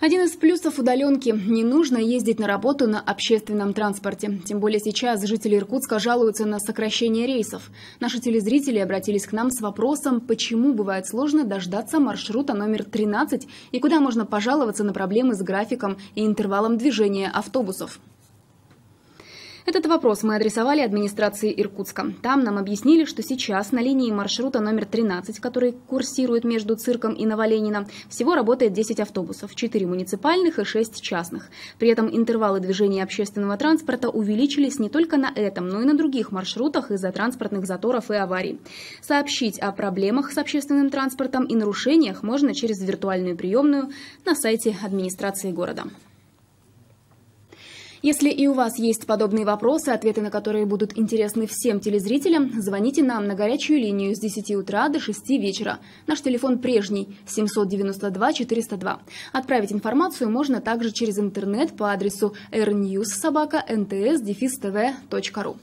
Один из плюсов удаленки – не нужно ездить на работу на общественном транспорте. Тем более сейчас жители Иркутска жалуются на сокращение рейсов. Наши телезрители обратились к нам с вопросом, почему бывает сложно дождаться маршрута номер 13 и куда можно пожаловаться на проблемы с графиком и интервалом движения автобусов. Этот вопрос мы адресовали администрации Иркутска. Там нам объяснили, что сейчас на линии маршрута номер 13, который курсирует между цирком и Новоленина, всего работает 10 автобусов, 4 муниципальных и 6 частных. При этом интервалы движения общественного транспорта увеличились не только на этом, но и на других маршрутах из-за транспортных заторов и аварий. Сообщить о проблемах с общественным транспортом и нарушениях можно через виртуальную приемную на сайте администрации города. Если и у вас есть подобные вопросы, ответы на которые будут интересны всем телезрителям, звоните нам на горячую линию с 10 утра до 6 вечера. Наш телефон прежний 792 402. Отправить информацию можно также через интернет по адресу rnewssobaka.nts.tv.ru.